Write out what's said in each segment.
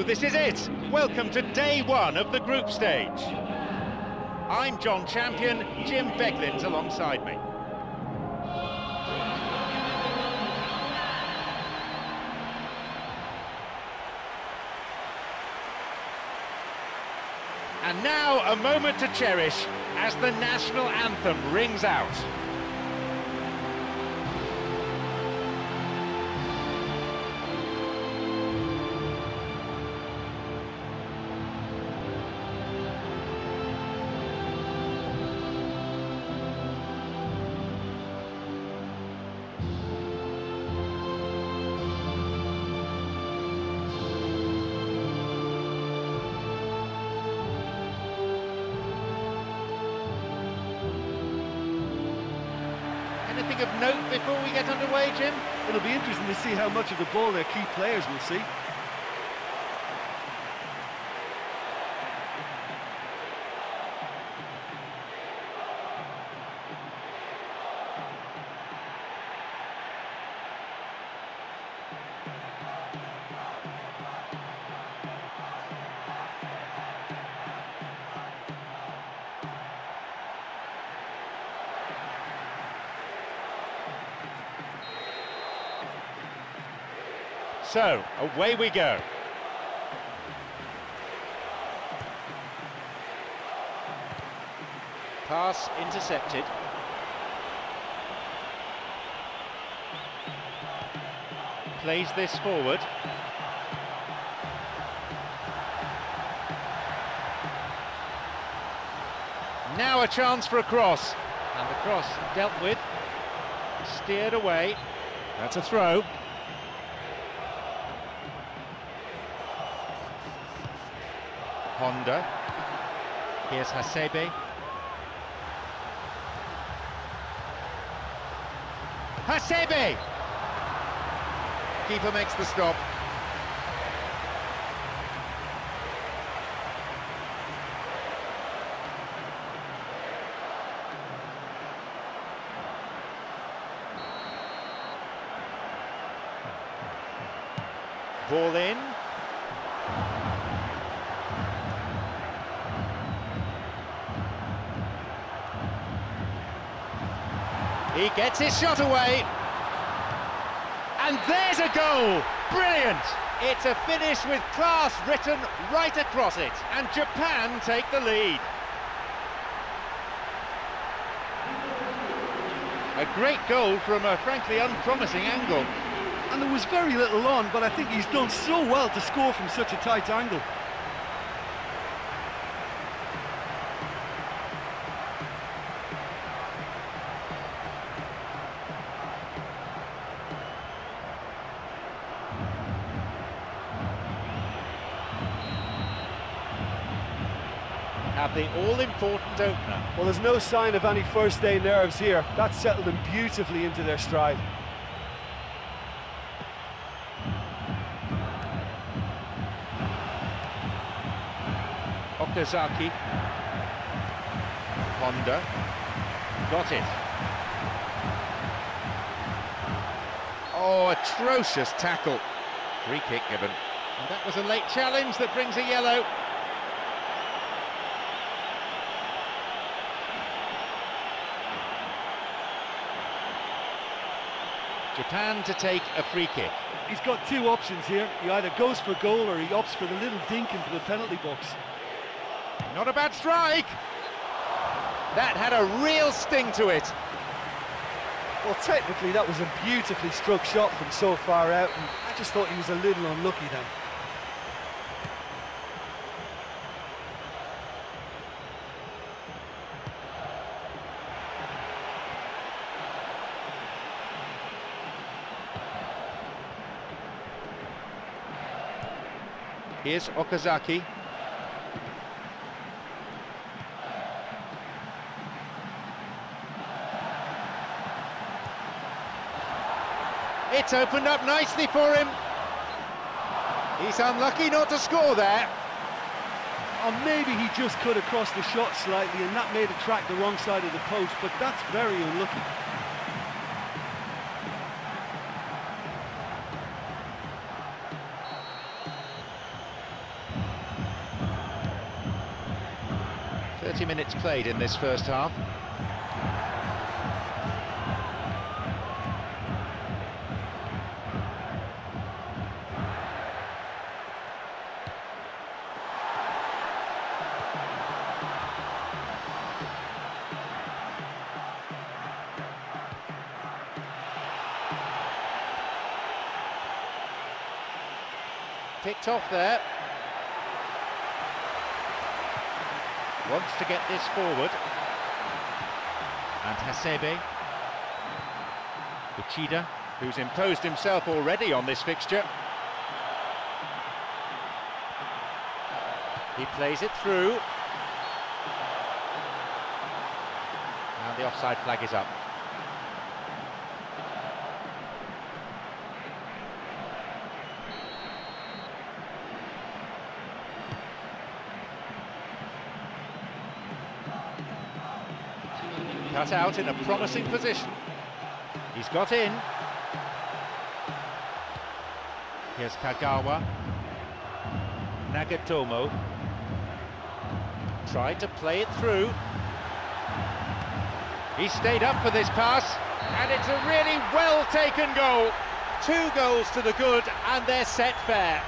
This is it. Welcome to day one of the group stage. I'm John Champion, Jim Beglin's alongside me. And now a moment to cherish as the national anthem rings out. Anything of note before we get underway, Jim? It'll be interesting to see how much of the ball their key players will see. So, away we go. Pass intercepted. Plays this forward. Now a chance for a cross. And the cross dealt with, steered away. That's a throw. Honda. Here's Hasebe. Hasebe! Keeper makes the stop. Ball in. He gets his shot away. And there's a goal! Brilliant! It's a finish with class written right across it. And Japan take the lead. A great goal from a frankly unpromising angle. And there was very little on, but I think he's done so well to score from such a tight angle. Opener. Well, there's no sign of any first-day nerves here. That settled them beautifully into their stride. Okazaki. Honda. Got it. Oh, atrocious tackle. Free kick given. And that was a late challenge that brings a yellow. Japan to take a free kick. He's got two options here. He either goes for goal or he opts for the little dink into the penalty box. Not a bad strike. That had a real sting to it. Well, technically, that was a beautifully struck shot from so far out, and I just thought he was a little unlucky then. Here's Okazaki. It's opened up nicely for him. He's unlucky not to score there. Or maybe he just cut across the shot slightly and that made it track the wrong side of the post, but that's very unlucky. Minutes played in this first half. Picked off there. Wants to get this forward. And Hasebe. Uchida, who's imposed himself already on this fixture. He plays it through. And the offside flag is up. Cut out in a promising position. He's got in. Here's Kagawa. Nagatomo. Tried to play it through. He stayed up for this pass, and it's a really well-taken goal. Two goals to the good, and they're set fair.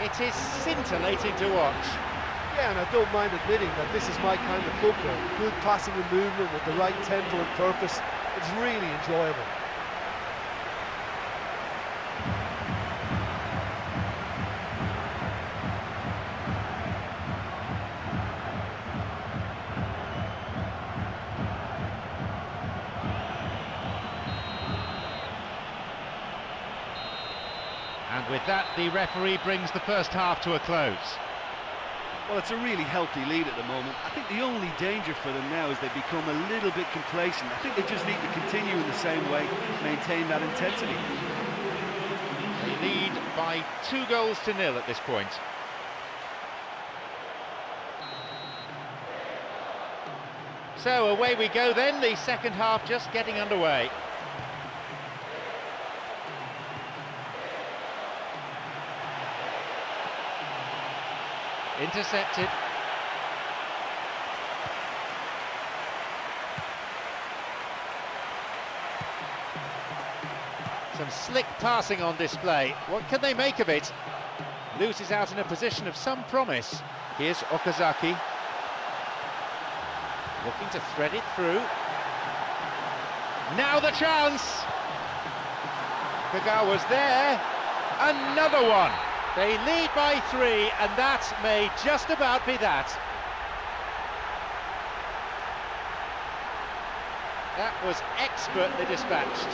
It is scintillating to watch. Yeah, and I don't mind admitting that this is my kind of football. Good passing and movement with the right tempo and purpose. It's really enjoyable. And with that, the referee brings the first half to a close. Well, it's a really healthy lead at the moment. I think the only danger for them now is they become a little bit complacent. I think they just need to continue in the same way, maintain that intensity. They lead by two goals to nil at this point. So away we go then, the second half just getting underway. Intercepted. Some slick passing on display. What can they make of it? Loses out in a position of some promise. Here's Okazaki. Looking to thread it through. Now the chance! Kagawa's there. Another one. They lead by three, and that may just about be that. That was expertly dispatched.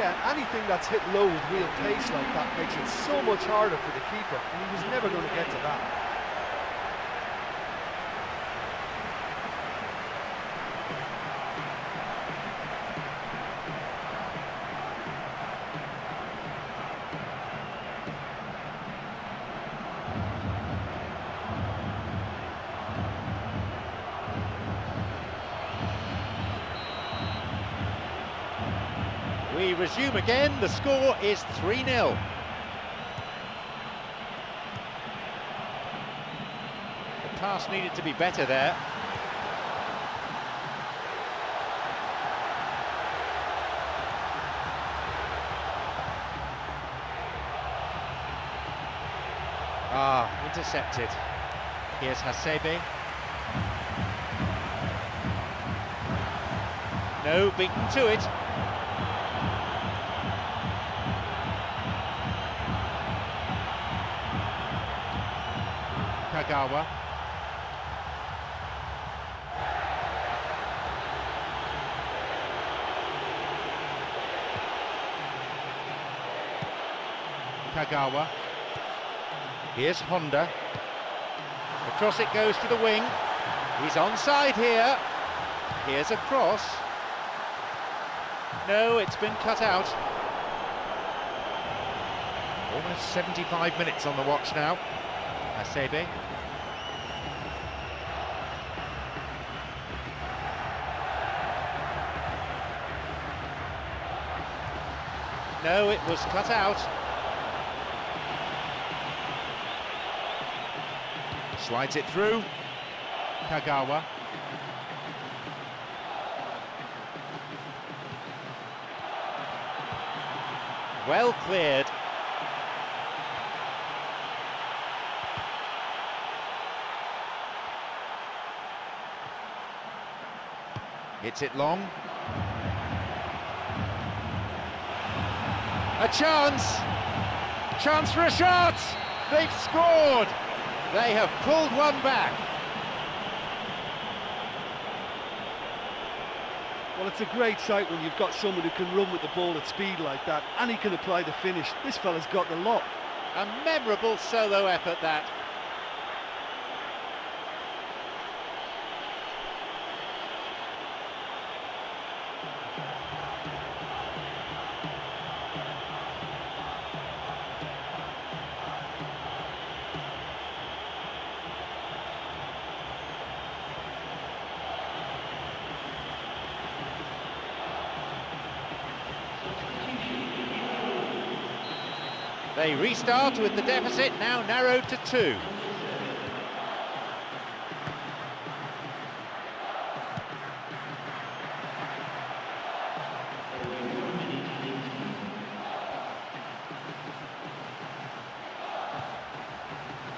Yeah, anything that's hit low with real pace like that makes it so much harder for the keeper, and he was never going to get to that. Resume again, the score is 3-0. The pass needed to be better there. Ah, intercepted. Here's Hasebe. No, beaten to it. Kagawa. Kagawa. Here's Honda. Across it goes to the wing. He's onside here. Here's a cross. No, it's been cut out. Almost 75 minutes on the watch now. Hasebe. No, it was cut out. Slides it through. Kagawa. Well cleared. Hits it long. A chance! Chance for a shot! They've scored! They have pulled one back. Well, it's a great sight when you've got someone who can run with the ball at speed like that, and he can apply the finish. This fella's got the lot. A memorable solo effort, that. They restart with the deficit now narrowed to two.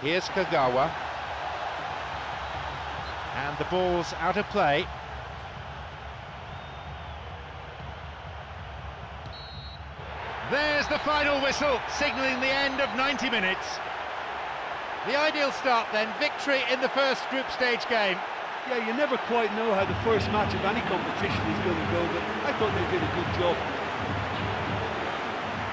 Here's Kagawa. And the ball's out of play. There's the final whistle, signalling the end of 90 minutes. The ideal start then, victory in the first group stage game. Yeah, you never quite know how the first match of any competition is going to go, but I thought they did a good job.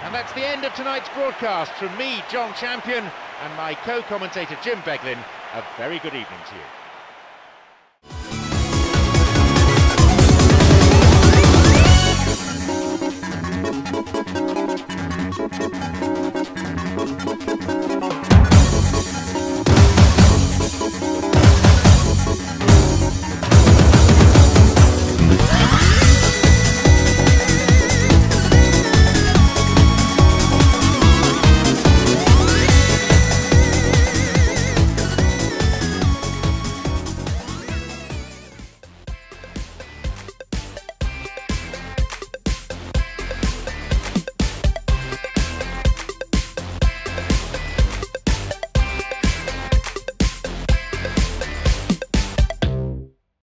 And that's the end of tonight's broadcast from me, John Champion, and my co-commentator Jim Beglin. A very good evening to you.